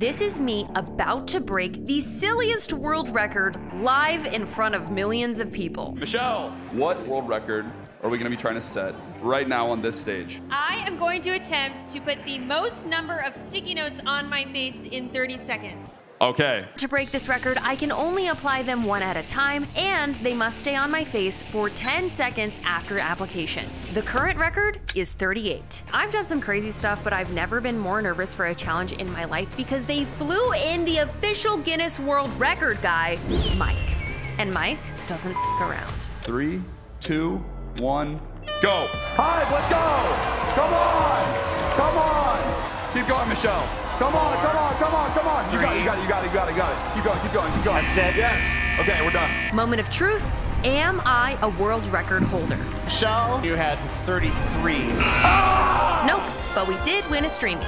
This is me about to break the silliest world record live in front of millions of people. Michelle, what world record are we going to be trying to set right now on this stage? I am going to attempt to put the most number of sticky notes on my face in 30 seconds. Okay. To break this record, I can only apply them one at a time, and they must stay on my face for 10 seconds after application. The current record is 38. I've done some crazy stuff, but I've never been more nervous for a challenge in my life because they flew in the official Guinness World Record guy, Mike. And Mike doesn't f around. Three, two, one, go. Hive, let's go! Come on! Come on! Keep going, Michelle. Come on, come on, come on, come on. You got it, you got it, you got it, you got it, you got it. Keep going, keep going, keep going. That's it. Yes. Okay, we're done. Moment of truth. Am I a world record holder? Michelle, you had 33. Nope, but we did win a Streamy.